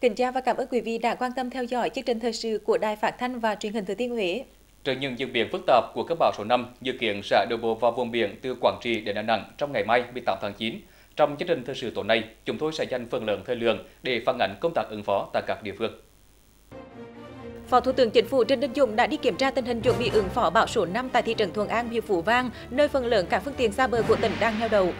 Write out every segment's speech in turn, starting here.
Kính chào và cảm ơn quý vị đã quan tâm theo dõi chương trình thời sự của Đài Phát thanh và Truyền hình Thừa Thiên Huế. Trước những diễn biến phức tạp của cơn bão số 5, dự kiến sẽ đổ bộ vào vùng biển từ Quảng Trị đến Đà Nẵng trong ngày mai 18 tháng 9. Trong chương trình thời sự tối nay, chúng tôi sẽ dành phần lớn thời lượng để phản ánh công tác ứng phó tại các địa phương. Phó Thủ tướng Chính phủ Trịnh Đình Dũng đã đi kiểm tra tình hình chuẩn bị ứng phó bão số 5 tại thị trấn Thuận An, huyện Phú Vang, nơi phần lớn các phương tiện xa bờ của tỉnh đang neo đậu.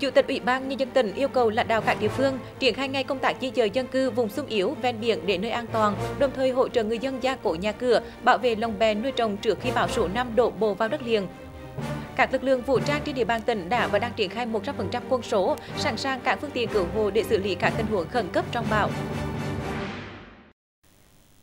Chủ tịch Ủy ban nhân dân tỉnh yêu cầu lãnh đạo các địa phương triển khai ngay công tác di dời dân cư vùng sung yếu ven biển đến nơi an toàn, đồng thời hỗ trợ người dân gia cố nhà cửa, bảo vệ lồng bè nuôi trồng trước khi bão số 5 đổ bộ vào đất liền. Các lực lượng vũ trang trên địa bàn tỉnh đã và đang triển khai 100% quân số, sẵn sàng các phương tiện cứu hộ để xử lý các tình huống khẩn cấp trong bão.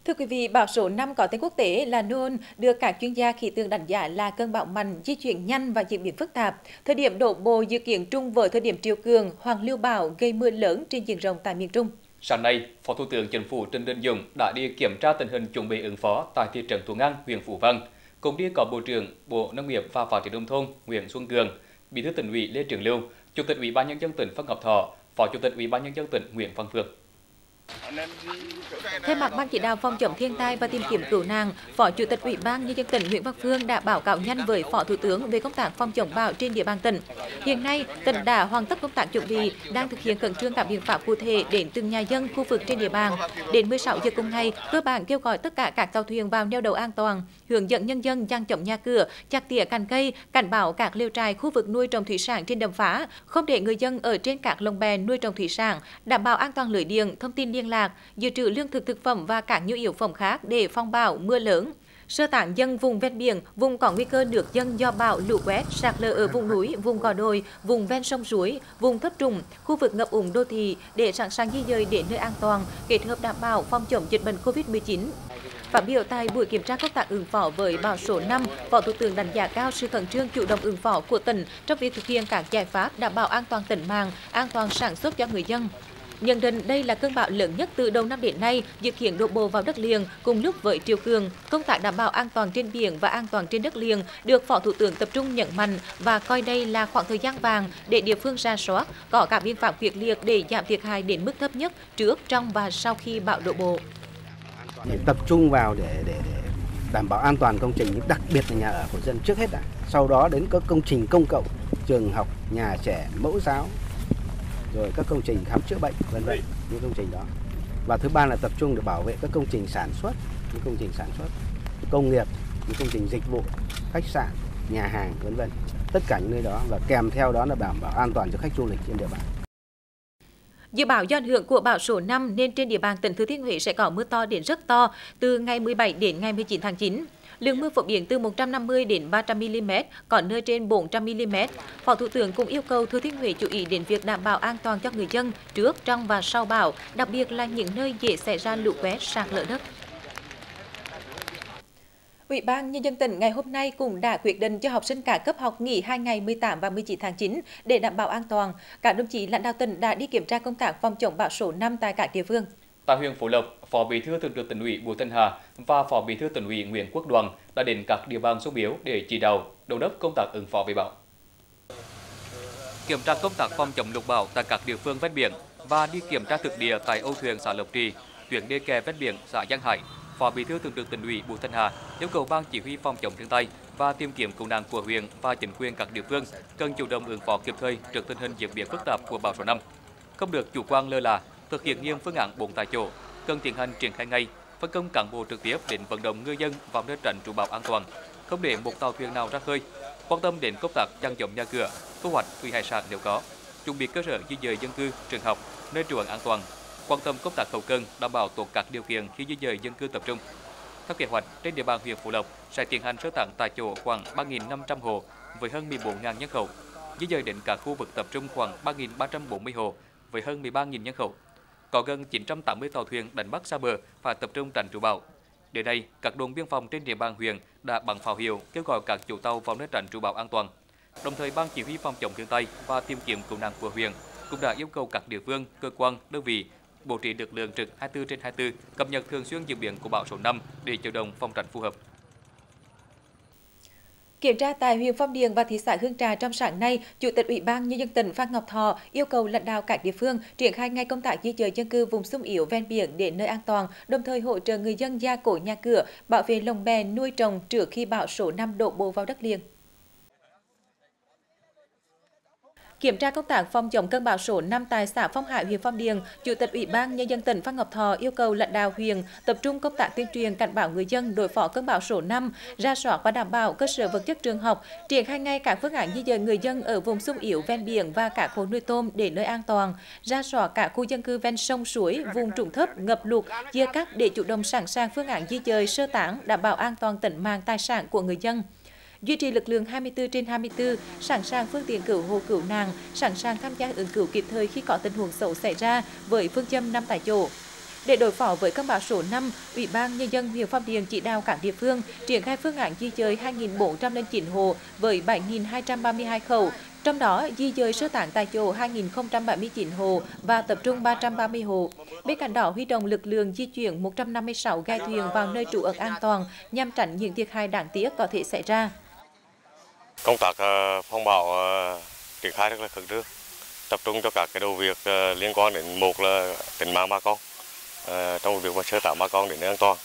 Thưa quý vị, bão số 5 có tên quốc tế là Noon được các chuyên gia khí tượng đánh giá là cơn bão mạnh, di chuyển nhanh và diễn biến phức tạp. Thời điểm đổ bộ dự kiến trung với thời điểm triều cường, hoàng lưu bão gây mưa lớn trên diện rộng tại miền Trung. Sáng nay, Phó Thủ tướng Chính phủ Trịnh Đình Dũng đã đi kiểm tra tình hình chuẩn bị ứng phó tại thị trấn Thuận An, huyện Phú Vang. Cùng đi có Bộ trưởng Bộ Nông nghiệp và Phát triển nông thôn Nguyễn Xuân Cường, Bí thư tỉnh ủy Lê Trường Lưu, Chủ tịch Ủy ban nhân dân tỉnh Phan Ngọc Thọ, Phó Chủ tịch Ủy ban nhân dân tỉnh Nguyễn Văn Phương. Thay mặt ban chỉ đạo phòng chống thiên tai và tìm kiếm cứu nạn, Phó Chủ tịch Ủy ban nhân dân tỉnh Nguyễn Văn Phương đã báo cáo nhanh với Phó Thủ tướng về công tác phòng chống bão trên địa bàn tỉnh. Hiện nay, tỉnh đã hoàn tất công tác chuẩn bị, đang thực hiện khẩn trương các biện pháp cụ thể đến từng nhà dân khu vực trên địa bàn. Đến 16 giờ cùng ngày, cơ bản kêu gọi tất cả các tàu thuyền vào neo đậu an toàn, hướng dẫn nhân dân trang chống nhà cửa, chặt tỉa cành cây, cảnh báo các lều trại khu vực nuôi trồng thủy sản trên đầm phá, không để người dân ở trên các lồng bè nuôi trồng thủy sản, đảm bảo an toàn lưới điện, thông tin liên lạc, dự trữ lương thực thực phẩm và các nhu yếu phẩm khác để phòng bão mưa lớn sơ tán dân vùng ven biển, vùng có nguy cơ nước dân do bão lũ quét, sạt lở ở vùng núi, vùng gò đồi, vùng ven sông suối, vùng thấp trũng, khu vực ngập úng đô thị để sẵn sàng di dời đến nơi an toàn, kết hợp đảm bảo phòng chống dịch bệnh Covid-19. Phát biểu tại buổi kiểm tra công tác ứng phó với bão số 5, Phó Thủ tướng đánh giá cao sự khẩn trương chủ động ứng phó của tỉnh trong việc thực hiện các giải pháp đảm bảo an toàn tính mạng, an toàn sản xuất cho người dân. Nhận định đây là cơn bão lớn nhất từ đầu năm đến nay, dự kiến đổ bộ vào đất liền cùng lúc với triều cường. Công tác đảm bảo an toàn trên biển và an toàn trên đất liền được Phó Thủ tướng tập trung nhấn mạnh và coi đây là khoảng thời gian vàng để địa phương ra soát, có các biện pháp quyết liệt để giảm thiệt hại đến mức thấp nhất trước, trong và sau khi bão đổ bộ. Tập trung vào để, để, để đảm bảo an toàn công trình, đặc biệt là nhà ở của dân trước hết đã. Sau đó đến các công trình công cộng, trường học, nhà trẻ, mẫu giáo, rồi các công trình khám chữa bệnh, vân vân, những công trình đó. Và thứ ba là tập trung để bảo vệ các công trình sản xuất, những công trình sản xuất, công nghiệp, những công trình dịch vụ, khách sạn, nhà hàng, vân vân. Tất cả những nơi đó và kèm theo đó là đảm bảo an toàn cho khách du lịch trên địa bàn. Dự báo do ảnh hưởng của bão số 5 nên trên địa bàn tỉnh Thừa Thiên Huế sẽ có mưa to đến rất to từ ngày 17 đến ngày 19 tháng 9. Lượng mưa phổ biến từ 150 đến 300 mm, có nơi trên 400 mm. Phó Thủ tướng cũng yêu cầu Thừa Thiên Huế chú ý đến việc đảm bảo an toàn cho người dân trước, trong và sau bão, đặc biệt là những nơi dễ xảy ra lũ quét, sạt lở đất. Ủy ban Nhân dân tỉnh ngày hôm nay cũng đã quyết định cho học sinh cả cấp học nghỉ hai ngày 18 và 19 tháng 9 để đảm bảo an toàn. Các đồng chí lãnh đạo tỉnh đã đi kiểm tra công tác phòng chống bão số 5 tại các địa phương. Tại huyện Phú Lộc, Phó Bí thư Thường trực Tỉnh ủy Bùi Thanh Hà và Phó Bí thư Tỉnh ủy Nguyễn Quốc Đoàn đã đến các địa bàn xung yếu để chỉ đạo đôn đốc công tác ứng phó với bão. Kiểm tra công tác phòng chống lụt bão tại các địa phương ven biển và đi kiểm tra thực địa tại Âu Thuyền xã Lộc Trì, tuyến đê kè ven biển xã Giang Hải. Phó Bí thư Thường trực Tỉnh ủy Bùi Thanh Hà yêu cầu ban chỉ huy phòng chống thiên tai và tìm kiếm cứu nạn của huyện và chính quyền các địa phương cần chủ động ứng phó kịp thời trước tình hình diễn biến phức tạp của bão số 5. Không được chủ quan lơ là, thực hiện nghiêm phương án bốn tại chỗ, cần tiến hành triển khai ngay, phân công cán bộ trực tiếp đến vận động ngư dân vào nơi tránh trú bão an toàn, không để một tàu thuyền nào ra khơi, quan tâm đến công tác chăn chống nhà cửa, thu hoạch thủy hải sản nếu có, chuẩn bị cơ sở di dời dân cư, trường học, nơi trú ẩn an toàn, quan tâm công tác hậu cần đảm bảo tốt các điều kiện khi di dời dân cư tập trung. Theo kế hoạch, trên địa bàn huyện Phú Lộc sẽ tiến hành sơ tán tại chỗ khoảng 3.500 hộ với hơn 14.000 nhân khẩu, di dời đến các khu vực tập trung khoảng 3.340 hộ với hơn 13.000 nhân khẩu có gần 980 tàu thuyền đánh bắt xa bờ phải tập trung tránh trú bão. Đến đây, các đồn biên phòng trên địa bàn huyện đã bắn pháo hiệu kêu gọi các chủ tàu vào nơi tránh trú bão an toàn. Đồng thời, ban chỉ huy phòng chống thiên tai và tìm kiếm cứu nạn của huyện cũng đã yêu cầu các địa phương, cơ quan, đơn vị bố trí lực lượng trực 24 trên 24, cập nhật thường xuyên diễn biến của bão số 5 để chủ động phòng tránh phù hợp. Kiểm tra tại huyện Phong Điền và thị xã Hương Trà trong sáng nay, Chủ tịch Ủy ban nhân dân tỉnh Phan Ngọc Thọ yêu cầu lãnh đạo các địa phương triển khai ngay công tác di dời dân cư vùng xung yếu ven biển đến nơi an toàn, đồng thời hỗ trợ người dân gia cố nhà cửa, bảo vệ lồng bè nuôi trồng trước khi bão số 5 đổ bộ vào đất liền. Kiểm tra công tác phòng chống cơn bão số 5 tại xã Phong Hải, huyện Phong Điền, Chủ tịch Ủy ban nhân dân tỉnh Phan Ngọc Thọ yêu cầu lãnh đạo huyện tập trung công tác tuyên truyền cảnh báo người dân đối phó cơn bão số 5, ra soát và đảm bảo cơ sở vật chất trường học, triển khai ngay các phương án di dời người dân ở vùng sung yếu ven biển và các hồ nuôi tôm để nơi an toàn, ra soát cả khu dân cư ven sông suối, vùng trũng thấp, ngập lụt, chia cắt để chủ động sẵn sàng phương án di dời sơ tán, đảm bảo an toàn tính mạng tài sản của người dân duy trì lực lượng 24 trên 24, sẵn sàng phương tiện cứu hộ cứu nạn, sẵn sàng tham gia ứng cứu kịp thời khi có tình huống xấu xảy ra với phương châm năm tại chỗ. Để đối phó với cơn bão số 5, Ủy ban nhân dân huyện Phong Điền chỉ đạo các địa phương triển khai phương án di dời 2.409 hộ với 7.232 khẩu, trong đó di dời sơ tán tại chỗ 2.079 hộ và tập trung 330 hộ. Bên cạnh đó huy động lực lượng di chuyển 156 ghe thuyền vào nơi trú ẩn an toàn nhằm tránh những thiệt hại đáng tiếc có thể xảy ra. Công tác ờ, phong bão ờ, triển khai rất là khẩn trương, tập trung cho các cái đầu việc ờ, liên quan đến một là tính mạng bà con trong việc sơ tán bà con đến nơi an toàn.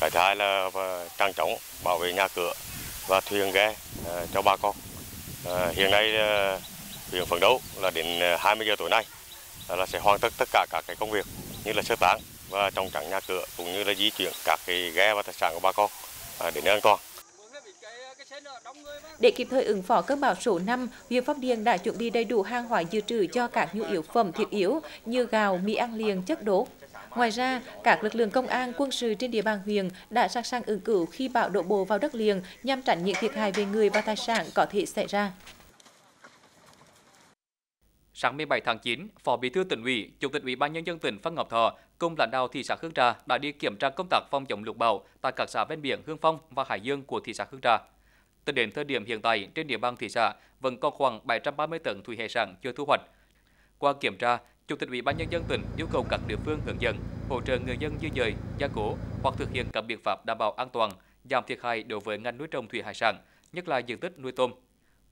Cái thứ hai là trang trọng bảo vệ nhà cửa và thuyền ghe cho bà con. Hiện nay huyện phấn đấu là đến 20 giờ tối nay là sẽ hoàn tất tất cả các cái công việc như là sơ tán và trong trắng nhà cửa cũng như là di chuyển các cái ghe và tài sản của bà con đến nơi an toàn. Để kịp thời ứng phó cơn bão số 5, huyện Phong Điền đã chuẩn bị đầy đủ hàng hóa dự trữ cho các nhu yếu phẩm thiết yếu như gạo, mì ăn liền, chất đốt. Ngoài ra, các lực lượng công an, quân sự trên địa bàn huyện đã sẵn sàng ứng cứu khi bão đổ bộ vào đất liền nhằm tránh những thiệt hại về người và tài sản có thể xảy ra. Sáng 17 tháng 9, Phó Bí thư tỉnh ủy, Chủ tịch Ủy ban nhân dân tỉnh Phan Ngọc Thọ cùng lãnh đạo thị xã Hương Trà đã đi kiểm tra công tác phòng chống lụt bão tại các xã ven biển Hương Phong và Hải Dương của thị xã Hương Trà. Tính đến thời điểm hiện tại, trên địa bàn thị xã vẫn còn khoảng 730 tấn thủy hải sản chưa thu hoạch. Qua kiểm tra, Chủ tịch Ủy ban nhân dân tỉnh yêu cầu các địa phương hướng dẫn hỗ trợ người dân di dời, gia cố hoặc thực hiện các biện pháp đảm bảo an toàn, giảm thiệt hại đối với ngành nuôi trồng thủy hải sản, nhất là diện tích nuôi tôm.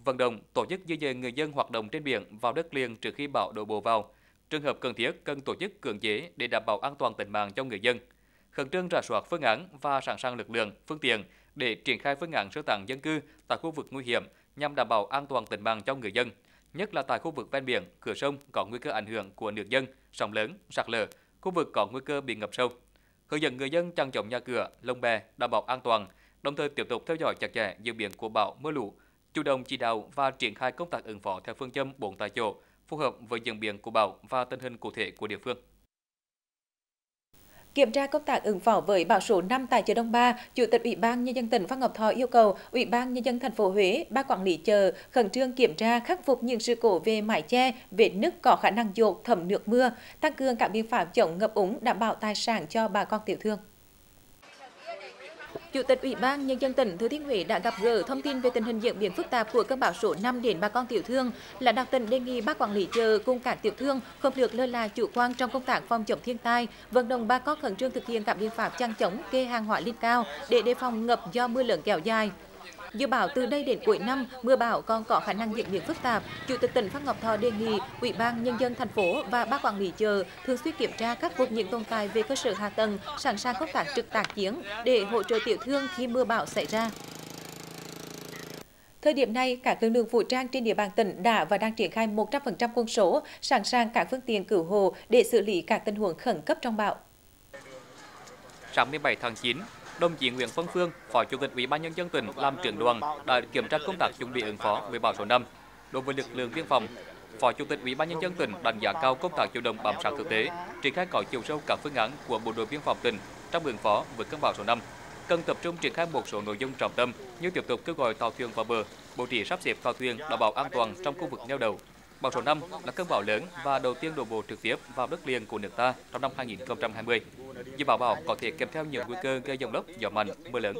Vận động tổ chức di dời người dân hoạt động trên biển vào đất liền trước khi bão đổ bộ vào. Trường hợp cần thiết cần tổ chức cưỡng chế để đảm bảo an toàn tính mạng cho người dân. Khẩn trương rà soát phương án và sẵn sàng lực lượng, phương tiện để triển khai phương án sơ tán dân cư tại khu vực nguy hiểm nhằm đảm bảo an toàn tính mạng cho người dân, nhất là tại khu vực ven biển, cửa sông có nguy cơ ảnh hưởng của nước dân, sóng lớn, sạt lở, khu vực có nguy cơ bị ngập sâu. Hướng dẫn người dân chăn chống nhà cửa, lồng bè đảm bảo an toàn, đồng thời tiếp tục theo dõi chặt chẽ diễn biến của bão mưa lũ, chủ động chỉ đạo và triển khai công tác ứng phó theo phương châm bốn tại chỗ, phù hợp với diễn biến của bão và tình hình cụ thể của địa phương. Kiểm tra công tác ứng phó với bão số 5 tại chợ Đông Ba, Chủ tịch Ủy ban nhân dân tỉnh Phan Ngọc Thọ yêu cầu Ủy ban nhân dân thành phố Huế, ban quản lý chợ khẩn trương kiểm tra khắc phục những sự cố về mái che, vết nứt có khả năng dột thẩm nước mưa, tăng cường các biện pháp chống ngập úng đảm bảo tài sản cho bà con tiểu thương. Chủ tịch Ủy ban nhân dân tỉnh Thừa Thiên Huế đã gặp gỡ thông tin về tình hình diễn biến phức tạp của cơn bão số 5 đến bà con tiểu thương. Lãnh đạo tỉnh đề nghị ban quản lý chợ cùng các tiểu thương không được lơ là chủ quan trong công tác phòng chống thiên tai, vận động bà con khẩn trương thực hiện các biện pháp chăn chống kê hàng hóa lên cao để đề phòng ngập do mưa lớn kéo dài. Dự báo từ đây đến cuối năm, mưa bão còn có khả năng diễn biến phức tạp. Chủ tịch tỉnh Phan Ngọc Thọ đề nghị Ủy ban nhân dân thành phố và ban quản lý chợ thường xuyên kiểm tra khắc phục những tồn tại về cơ sở hạ tầng, sẵn sàng công tác trực tác chiến để hỗ trợ tiểu thương khi mưa bão xảy ra. Thời điểm này, các lực lượng vũ trang trên địa bàn tỉnh đã và đang triển khai 100% quân số, sẵn sàng các phương tiện cứu hộ để xử lý các tình huống khẩn cấp trong bão. Sáng 17 tháng 9, đồng chí Nguyễn Văn Phương, Phó Chủ tịch Ủy ban nhân dân tỉnh làm trưởng đoàn đã kiểm tra công tác chuẩn bị ứng phó với bão số 5. Đối với lực lượng biên phòng, Phó Chủ tịch Ủy ban nhân dân tỉnh đánh giá cao công tác chủ động bám sát thực tế, triển khai có chiều sâu các phương án của bộ đội biên phòng tỉnh trong ứng phó với cơn bão số 5. Cần tập trung triển khai một số nội dung trọng tâm như tiếp tục kêu gọi tàu thuyền vào bờ, bố trí sắp xếp tàu thuyền đảm bảo an toàn trong khu vực neo đậu, Bão số 5 là cơn bão lớn và đầu tiên đổ bộ trực tiếp vào đất liền của nước ta trong năm 2020. Dự báo bão có thể kèm theo nhiều nguy cơ gây dòng lốc, gió mạnh, mưa lớn.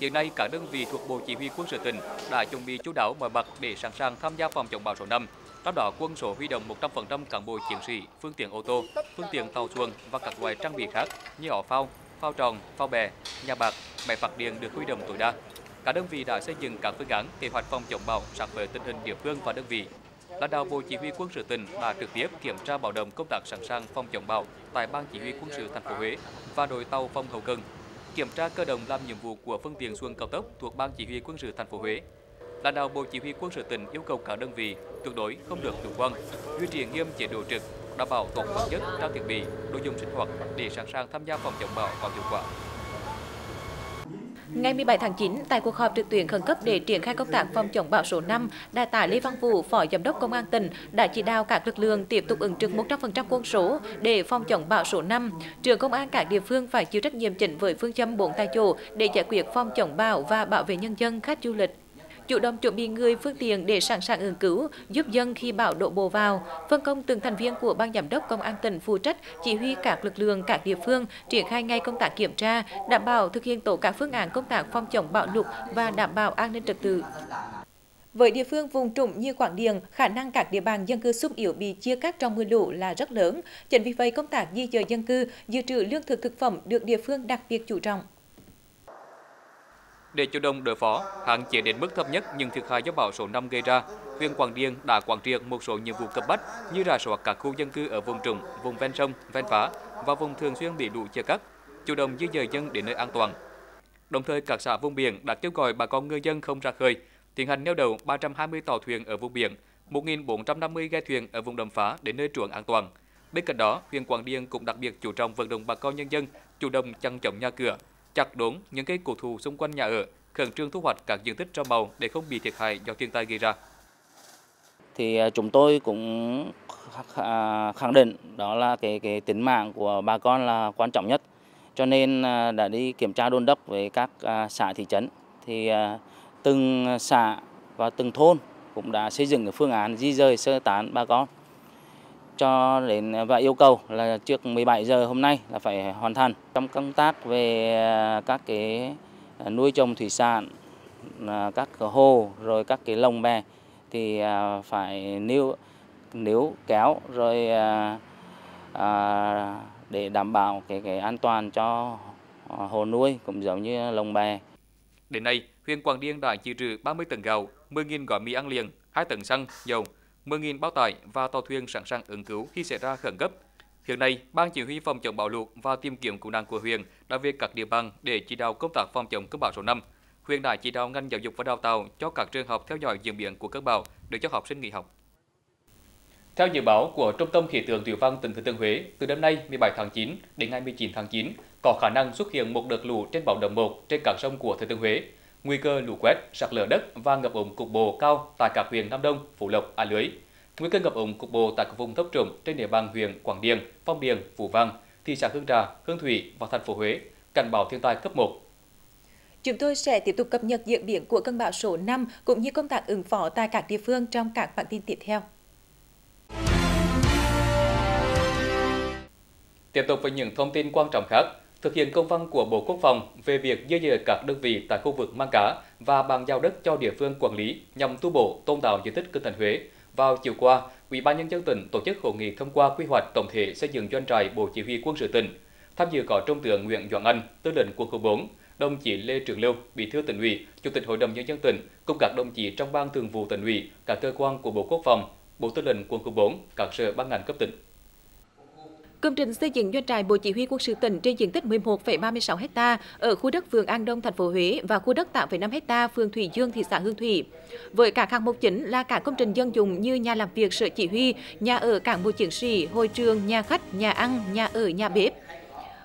Hiện nay, các đơn vị thuộc Bộ Chỉ huy quân sự tỉnh đã chuẩn bị chú đáo mọi mặt để sẵn sàng tham gia phòng chống bão số 5. Trong đó, quân số huy động 100% cán bộ chiến sĩ, phương tiện ô tô, phương tiện tàu xuồng và các loại trang bị khác như ỏ phao, phao tròn, phao bè, nhà bạc, máy phát điện được huy động tối đa. Các đơn vị đã xây dựng các phương án kế hoạch phòng chống bão sát với tình hình địa phương và đơn vị. Lãnh đạo Bộ Chỉ huy Quân sự tỉnh đã trực tiếp kiểm tra bảo đảm công tác sẵn sàng phòng chống bão tại Ban Chỉ huy Quân sự thành phố Huế và đội tàu phòng hậu cần, kiểm tra cơ động làm nhiệm vụ của phương tiện xuồng cao tốc thuộc Ban Chỉ huy Quân sự thành phố Huế. Lãnh đạo Bộ Chỉ huy Quân sự tỉnh yêu cầu các đơn vị tuyệt đối không được chủ quan, duy trì nghiêm chế độ trực, đảm bảo tốt vật chất, trang thiết bị, đồ dùng sinh hoạt để sẵn sàng tham gia phòng chống bão có hiệu quả. Ngày 17 tháng 9, tại cuộc họp trực tuyến khẩn cấp để triển khai công tác phòng chống bão số 5, Đại tá Lê Văn Vũ, Phó Giám đốc Công an tỉnh đã chỉ đạo các lực lượng tiếp tục ứng trực 100% quân số để phòng chống bão số 5. Trưởng công an các địa phương phải chịu trách nhiệm chỉnh với phương châm bốn tại chỗ để giải quyết phòng chống bão và bảo vệ nhân dân khách du lịch chủ động chuẩn bị người phương tiện để sẵn sàng ứng cứu giúp dân khi bão đổ bộ vào phân công từng thành viên của ban giám đốc công an tỉnh phụ trách chỉ huy các lực lượng các địa phương triển khai ngay công tác kiểm tra đảm bảo thực hiện tổ các phương án công tác phòng chống bão lụt và đảm bảo an ninh trật tự với địa phương vùng trũng như Quảng Điền, khả năng các địa bàn dân cư xung yếu bị chia cắt trong mưa lũ là rất lớn. Chính vì vậy, công tác di dời dân cư, dự trữ lương thực thực phẩm được địa phương đặc biệt chú trọng. Để chủ động đối phó, hạn chế đến mức thấp nhất những thiệt hại do bão số 5 gây ra, huyện Quảng Điền đã quán triệt một số nhiệm vụ cấp bách như rà soát các khu dân cư ở vùng trũng, vùng ven sông, ven phá và vùng thường xuyên bị lũ chia cắt, chủ động di dời dân đến nơi an toàn. Đồng thời, các xã vùng biển đã kêu gọi bà con ngư dân không ra khơi, tiến hành neo đậu 320 tàu thuyền ở vùng biển, 1.450 ghe thuyền ở vùng đầm phá đến nơi trú an toàn. Bên cạnh đó, huyện Quảng Điền cũng đặc biệt chú trọng vận động bà con nhân dân chủ động chăn chống nhà cửa, chặt đốn những cây cổ thụ xung quanh nhà ở, khẩn trương thu hoạch các diện tích rau màu để không bị thiệt hại do thiên tai gây ra. Thì à, chúng tôi cũng à, khẳng định đó là cái cái tính mạng của bà con là quan trọng nhất. Cho nên à, đã đi kiểm tra đôn đốc với các xã thị trấn thì từng xã và từng thôn cũng đã xây dựng phương án di rời sơ tán bà con cho đến và yêu cầu là trước 17 giờ hôm nay là phải hoàn thành trong công tác về à, các cái à, nuôi trồng thủy sản à, các hồ rồi các cái lồng bè thì phải níu níu kéo rồi à, để đảm bảo cái cái an toàn cho hồ nuôi cũng giống như lồng bè. Đến nay, huyện Quảng Điền đã dự trữ 30 tấn gạo, 10.000 gói mì ăn liền, 2 tấn xăng, dầu, 10.000 bao tải và tàu thuyền sẵn sàng ứng cứu khi xảy ra khẩn cấp. Hiện nay, Ban Chỉ huy phòng chống bão lụt và tìm kiếm cứu nạn của huyện đã về các địa bàn để chỉ đạo công tác phòng chống cơn bão số 5. Huyện đã chỉ đạo ngành giáo dục và đào tạo cho các trường học theo dõi diễn biến của cơn bão để cho học sinh nghỉ học. Theo dự báo của Trung tâm Khí tượng Thủy văn tỉnh Thừa Thiên Huế, từ đêm nay 17 tháng 9 đến ngày 19 tháng 9 có khả năng xuất hiện một đợt lũ trên báo động 1 trên các sông của Thừa Thiên Huế nguy cơ lũ quét, sạt lở đất và ngập úng cục bộ cao tại các huyện Nam Đông, Phú Lộc, A Lưới. Nguy cơ ngập úng cục bộ tại các vùng thấp trũng trên địa bàn huyện Quảng Điền, Phong Điền, Phú Vang, thị xã Hương Trà, Hương Thủy và thành phố Huế, cảnh báo thiên tai cấp 1. Chúng tôi sẽ tiếp tục cập nhật diễn biến của cơn bão số 5 cũng như công tác ứng phó tại các địa phương trong các bản tin tiếp theo. Tiếp tục với những thông tin quan trọng khác, thực hiện công văn của Bộ Quốc phòng về việc di dời các đơn vị tại khu vực Mang Cá và bàn giao đất cho địa phương quản lý nhằm tu bổ tôn tạo di tích kinh thành Huế. Vào chiều qua, Ủy ban nhân dân tỉnh tổ chức hội nghị thông qua quy hoạch tổng thể xây dựng doanh trại Bộ Chỉ huy Quân sự tỉnh. Tham dự có Trung tướng Nguyễn Doãn Anh, Tư lệnh Quân khu 4, đồng chí Lê Trường Lưu, Bí thư tỉnh ủy, Chủ tịch Hội đồng nhân dân tỉnh, cùng các đồng chí trong ban thường vụ tỉnh ủy, các cơ quan của Bộ Quốc phòng, Bộ Tư lệnh Quân khu 4, các sở ban ngành cấp tỉnh. Công trình xây dựng doanh trại Bộ Chỉ huy quân sự tỉnh trên diện tích 11,36 ha ở khu đất phường An Đông, thành phố Huế và khu đất 8,5 ha phường Thủy Dương, thị xã Hương Thủy. Với các hạng mục chính là cả công trình dân dụng như nhà làm việc sở chỉ huy, nhà ở cảng bộ chiến sĩ, hội trường, nhà khách, nhà ăn, nhà ở, nhà bếp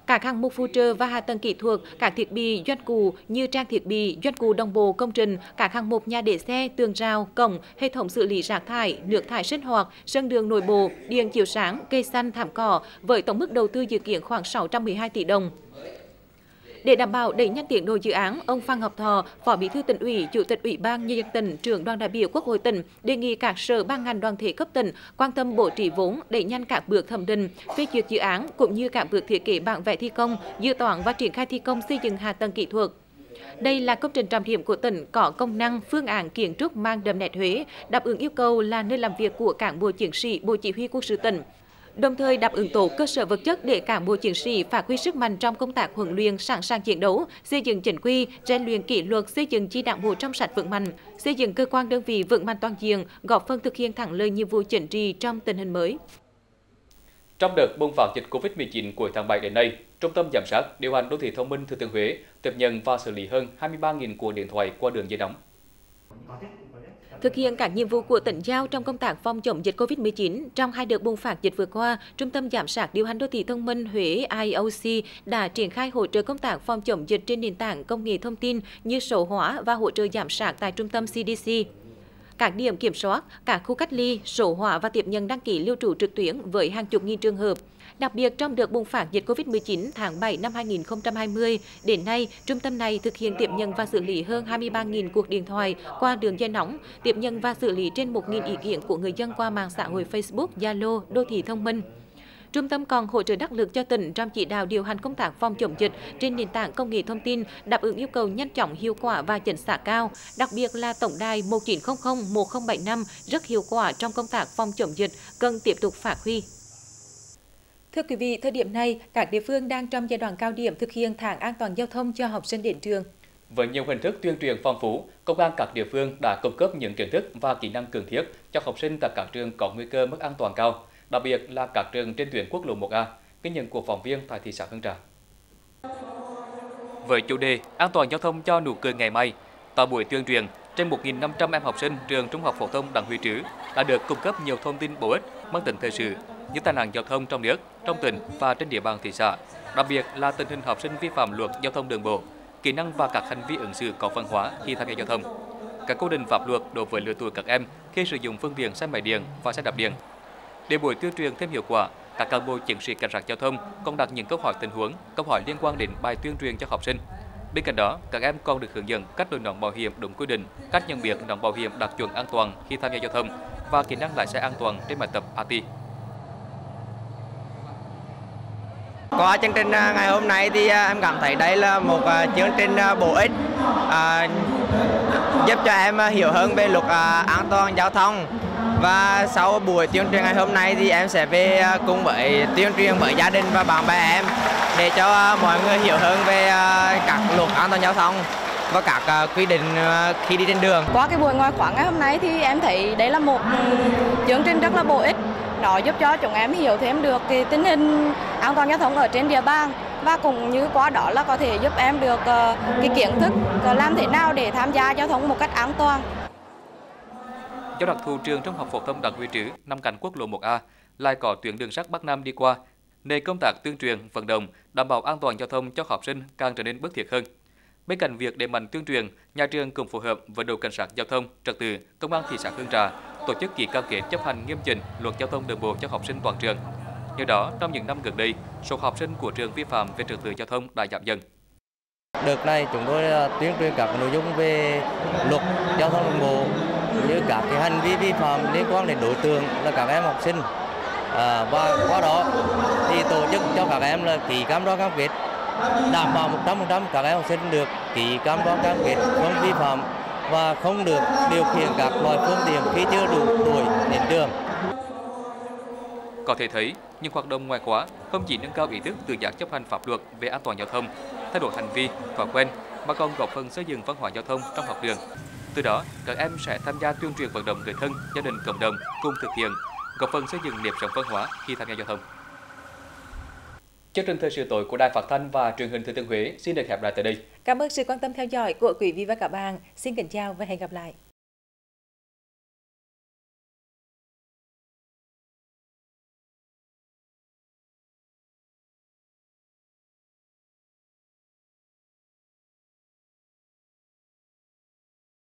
các hạng mục phụ trợ và hạ tầng kỹ thuật, các thiết bị doanh cụ như trang thiết bị, doanh cụ đồng bộ công trình, các hạng mục nhà để xe, tường rào, cổng, hệ thống xử lý rác thải, nước thải sinh hoạt, sân đường nội bộ, điện chiếu sáng, cây xanh, thảm cỏ với tổng mức đầu tư dự kiến khoảng 612 tỷ đồng. Để đảm bảo đẩy nhanh tiến độ dự án, ông Phan Ngọc Thọ, Phó Bí thư tỉnh ủy, Chủ tịch Ủy ban nhân dân tỉnh, trưởng đoàn đại biểu Quốc hội tỉnh đề nghị các sở ban ngành đoàn thể cấp tỉnh quan tâm bố trí vốn đẩy nhanh các bước thẩm định, phê duyệt dự án cũng như các bước thiết kế bản vẽ thi công, dự toán và triển khai thi công xây dựng hạ tầng kỹ thuật. Đây là công trình trọng điểm của tỉnh có công năng phương án kiến trúc mang đậm nét Huế, đáp ứng yêu cầu là nơi làm việc của cán bộ chiến sĩ Bộ Chỉ huy quân sự tỉnh đồng thời đáp ứng tốt cơ sở vật chất để cán bộ chiến sĩ phát huy sức mạnh trong công tác huấn luyện sẵn sàng chiến đấu, xây dựng chính quy, rèn luyện kỷ luật, xây dựng chi đảng bộ trong sạch vững mạnh, xây dựng cơ quan đơn vị vững mạnh toàn diện, góp phần thực hiện thắng lợi nhiệm vụ chính trị trong tình hình mới. Trong đợt bùng phát dịch Covid-19 cuối tháng 7 đến nay, Trung tâm Giám sát Điều hành Đô thị Thông minh Thừa Thiên Huế tiếp nhận và xử lý hơn 23.000 cuộc điện thoại qua đường dây nóng. Thực hiện các nhiệm vụ của tỉnh giao trong công tác phòng chống dịch Covid-19 trong hai đợt bùng phát dịch vừa qua, Trung tâm Giám sát Điều hành Đô thị Thông minh Huế IOC đã triển khai hỗ trợ công tác phòng chống dịch trên nền tảng công nghệ thông tin như số hóa và hỗ trợ giám sát tại trung tâm CDC các điểm kiểm soát, các khu cách ly, sổ hóa và tiếp nhận đăng ký lưu trú trực tuyến với hàng chục nghìn trường hợp. Đặc biệt trong đợt bùng phát dịch Covid-19 tháng 7 năm 2020, đến nay, trung tâm này thực hiện tiếp nhận và xử lý hơn 23.000 cuộc điện thoại qua đường dây nóng, tiếp nhận và xử lý trên 1.000 ý kiến của người dân qua mạng xã hội Facebook, Zalo, Đô thị thông minh. Trung tâm còn hỗ trợ đắc lực cho tỉnh trong chỉ đạo điều hành công tác phòng chống dịch trên nền tảng công nghệ thông tin, đáp ứng yêu cầu nhanh chóng, hiệu quả và chính xác cao. Đặc biệt là tổng đài 1900 1075 rất hiệu quả trong công tác phòng chống dịch, cần tiếp tục phát huy. Thưa quý vị, thời điểm này, các địa phương đang trong giai đoạn cao điểm thực hiện tháng an toàn giao thông cho học sinh đến trường. Với nhiều hình thức tuyên truyền phong phú, công an các địa phương đã cung cấp những kiến thức và kỹ năng cần thiết cho học sinh tại các trường có nguy cơ mất an toàn cao đặc biệt là các trường trên tuyến quốc lộ 1A, ghi nhận của phóng viên tại thị xã Hương Trà. Với chủ đề An toàn giao thông cho nụ cười ngày mai, tại buổi tuyên truyền, trên 1.500 em học sinh trường Trung học phổ thông Đặng Huy Trứ đã được cung cấp nhiều thông tin bổ ích mang tính thời sự như tai nạn giao thông trong nước, trong tỉnh và trên địa bàn thị xã, đặc biệt là tình hình học sinh vi phạm luật giao thông đường bộ, kỹ năng và các hành vi ứng xử có văn hóa khi tham gia giao thông. Các quy định pháp luật đối với lứa tuổi các em khi sử dụng phương tiện xe máy điện và xe đạp điện để buổi tuyên truyền thêm hiệu quả, các cán bộ chiến sĩ cảnh sát giao thông còn đặt những câu hỏi tình huống, câu hỏi liên quan đến bài tuyên truyền cho học sinh. Bên cạnh đó, các em còn được hướng dẫn cách đội nón bảo hiểm đúng quy định, cách nhận biết nón bảo hiểm đạt chuẩn an toàn khi tham gia giao thông và kỹ năng lái xe an toàn trên bài tập ATI. Qua chương trình à, ngày hôm nay thì à, em cảm thấy đây là một à, chương trình bổ ích giúp cho em ờ, hiểu hơn về luật ờ, an toàn giao thông và sau buổi tuyên truyền ngày hôm nay thì em sẽ về ờ, cùng với tuyên truyền với gia đình và bạn bè em để cho mọi người hiểu hơn về các luật an toàn giao thông và các quy định khi đi trên đường. Qua cái buổi ngoại khóa ngày hôm nay thì em thấy đây là một ừ, chương trình rất là bổ ích. Nó giúp cho chúng em hiểu thêm được cái tình hình an toàn giao thông ở trên địa bàn và cũng như qua đó là có thể giúp em được ờ, cái kiến thức ờ, làm thế nào để tham gia giao thông một cách an toàn. Do đặc thù trường trung học phổ thông Đặng Huy Trữ nằm cạnh quốc lộ 1A lại có tuyến đường sắt Bắc Nam đi qua, nên công tác tuyên truyền, vận động đảm bảo an toàn giao thông cho học sinh càng trở nên bức thiết hơn. Bên cạnh việc đẩy mạnh tuyên truyền, nhà trường cùng phối hợp với đội cảnh sát giao thông, trật tự, công an thị xã Hương Trà tổ chức ký cam kết chấp hành nghiêm chỉnh luật giao thông đường bộ cho học sinh toàn trường. Nhờ đó, trong những năm gần đây, số học sinh của trường vi phạm về trật tự giao thông đã giảm dần. Đợt này chúng tôi à, tuyên truyền các nội dung về luật giao thông đường bộ như các cái hành vi vi phạm liên quan đến đối tượng là các em học sinh à, và qua đó thì tổ chức cho các em là ký cam đoan cam kết đảm bảo 100% các em học sinh được ký cam đoan cam kết không vi phạm và không được điều khiển các loại phương tiện khi chưa đủ tuổi đến trường. Có thể thấy, những hoạt động ngoài khóa không chỉ nâng cao ý thức tự giác chấp hành pháp luật về an toàn giao thông, thay đổi hành vi, thói quen mà còn góp phần xây dựng văn hóa giao thông trong học đường. Từ đó, các em sẽ tham gia tuyên truyền vận động người thân, gia đình, cộng đồng cùng thực hiện, góp phần xây dựng nếp sống văn hóa khi tham gia giao thông. Chương trình thời sự tối của Đài Phát thanh và Truyền hình Thừa Thiên Huế xin được khép lại tại đây. Cảm ơn sự quan tâm theo dõi của quý vị và các bạn. Xin kính chào và hẹn gặp lại.